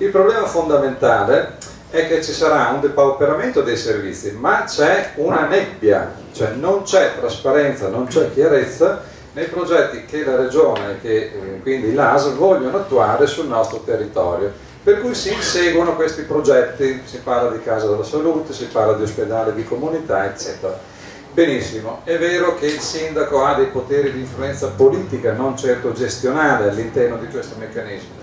Il problema fondamentale è che ci sarà un depauperamento dei servizi, ma c'è una nebbia, cioè non c'è trasparenza, non c'è chiarezza nei progetti che la Regione e eh, quindi l'AS vogliono attuare sul nostro territorio. Per cui si inseguono questi progetti, si parla di casa della salute, si parla di ospedale di comunità, eccetera. Benissimo, è vero che il sindaco ha dei poteri di influenza politica, non certo gestionale all'interno di questo meccanismo.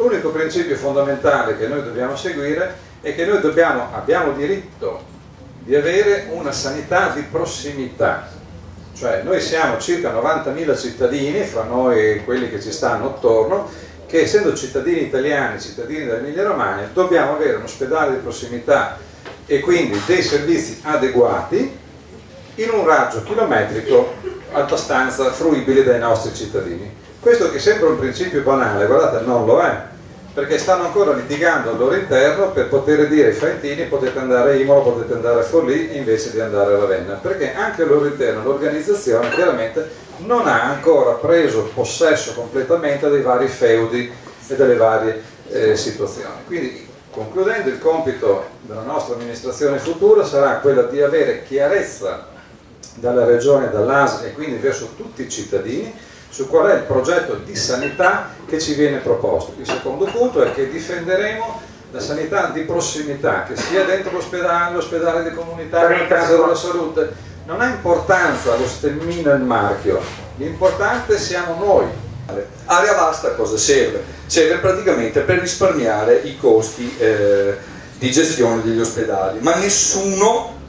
L'unico principio fondamentale che noi dobbiamo seguire è che noi dobbiamo, abbiamo diritto di avere una sanità di prossimità, cioè noi siamo circa 90.000 cittadini, fra noi e quelli che ci stanno attorno, che essendo cittadini italiani, cittadini dell'Emilia Romagna, dobbiamo avere un ospedale di prossimità e quindi dei servizi adeguati in un raggio chilometrico abbastanza fruibile dai nostri cittadini. Questo che sembra un principio banale, guardate, non lo è, perché stanno ancora litigando al loro interno per poter dire ai Faentini potete andare a Imola, potete andare a Forlì invece di andare a Ravenna, perché anche al loro interno l'organizzazione chiaramente non ha ancora preso possesso completamente dei vari feudi e delle varie eh, situazioni. Quindi concludendo il compito della nostra amministrazione futura sarà quello di avere chiarezza dalla Regione, dall'AS e quindi verso tutti i cittadini su qual è il progetto di sanità che ci viene proposto. Il secondo punto è che difenderemo la sanità di prossimità, che sia dentro l'ospedale, l'ospedale di comunità, la casa della salute. Non ha importanza lo stemmino e il marchio, l'importante siamo noi. Area vasta cosa serve? Serve praticamente per risparmiare i costi eh, di gestione degli ospedali, ma nessuno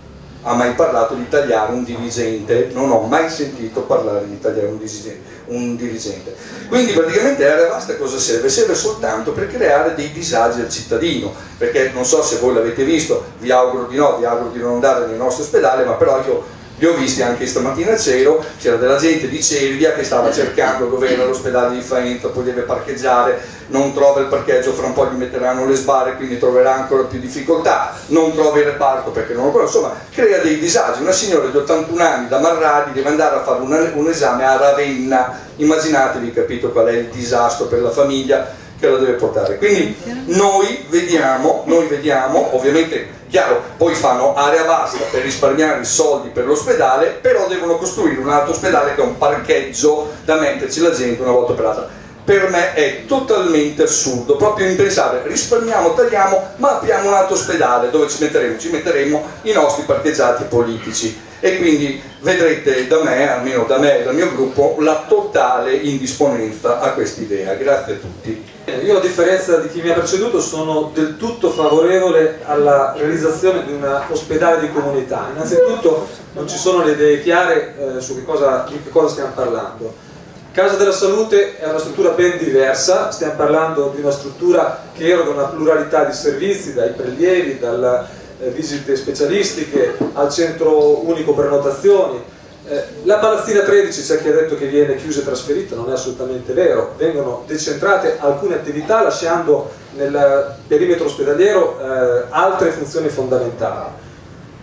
ha mai parlato di tagliare un dirigente, non ho mai sentito parlare di tagliare un dirigente un dirigente. Quindi praticamente l'area vasta cosa serve? Serve soltanto per creare dei disagi al cittadino, perché non so se voi l'avete visto, vi auguro di no, vi auguro di non andare nel nostro ospedale, ma però io li ho visti anche stamattina a cielo, c'era della gente di Cervia che stava cercando dove era l'ospedale di Faenza, poi deve parcheggiare, non trova il parcheggio, fra un po' gli metteranno le sbarre, quindi troverà ancora più difficoltà, non trova il reparto perché non lo conosce, insomma crea dei disagi. Una signora di 81 anni da Marradi deve andare a fare un, un esame a Ravenna, immaginatevi capito qual è il disastro per la famiglia che la deve portare. Quindi noi vediamo, noi vediamo, ovviamente chiaro, poi fanno area vasta per risparmiare i soldi per l'ospedale, però devono costruire un altro ospedale che è un parcheggio da metterci la gente una volta per l'altra. Per me è totalmente assurdo, proprio impensabile, risparmiamo, tagliamo, ma apriamo un altro ospedale dove ci metteremo? Ci metteremo i nostri parcheggiati politici e quindi vedrete da me, almeno da me e dal mio gruppo, la totale indisponenza a quest'idea. Grazie a tutti. Io a differenza di chi mi ha preceduto sono del tutto favorevole alla realizzazione di un ospedale di comunità. Innanzitutto non ci sono le idee chiare eh, su che cosa, di che cosa stiamo parlando. Casa della Salute è una struttura ben diversa, stiamo parlando di una struttura che eroga una pluralità di servizi, dai prelievi, dal eh, visite specialistiche, al centro unico prenotazioni. Eh, la palazzina 13 c'è chi ha detto che viene chiusa e trasferita, non è assolutamente vero, vengono decentrate alcune attività lasciando nel perimetro ospedaliero eh, altre funzioni fondamentali.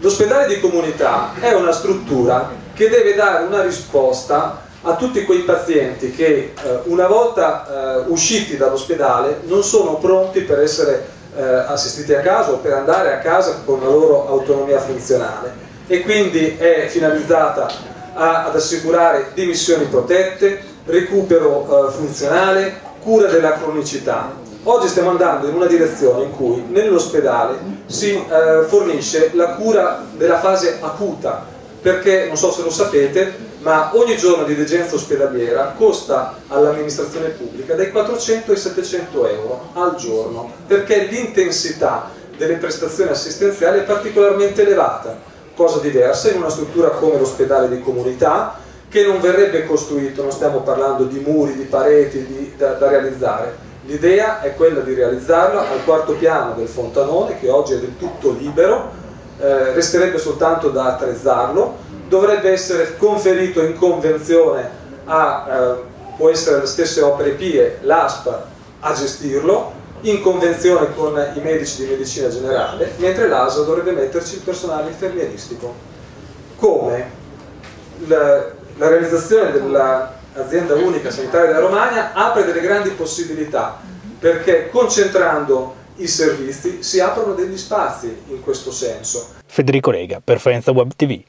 L'ospedale di comunità è una struttura che deve dare una risposta a tutti quei pazienti che eh, una volta eh, usciti dall'ospedale non sono pronti per essere eh, assistiti a casa o per andare a casa con la loro autonomia funzionale e quindi è finalizzata a, ad assicurare dimissioni protette, recupero eh, funzionale, cura della cronicità. Oggi stiamo andando in una direzione in cui nell'ospedale si eh, fornisce la cura della fase acuta, perché non so se lo sapete, ma ogni giorno di degenza ospedaliera costa all'amministrazione pubblica dai 400 ai 700 euro al giorno, perché l'intensità delle prestazioni assistenziali è particolarmente elevata, cosa diversa in una struttura come l'ospedale di comunità, che non verrebbe costruito, non stiamo parlando di muri, di pareti di, da, da realizzare, l'idea è quella di realizzarla al quarto piano del fontanone, che oggi è del tutto libero, eh, resterebbe soltanto da attrezzarlo, dovrebbe essere conferito in convenzione a, eh, può essere le stesse opere PIE, l'ASP a gestirlo, in convenzione con i medici di medicina generale, mentre l'ASA dovrebbe metterci il personale infermieristico. Come la, la realizzazione dell'azienda unica sanitaria della Romagna apre delle grandi possibilità, perché concentrando i servizi, si aprono degli spazi in questo senso. Federico Lega per Web TV.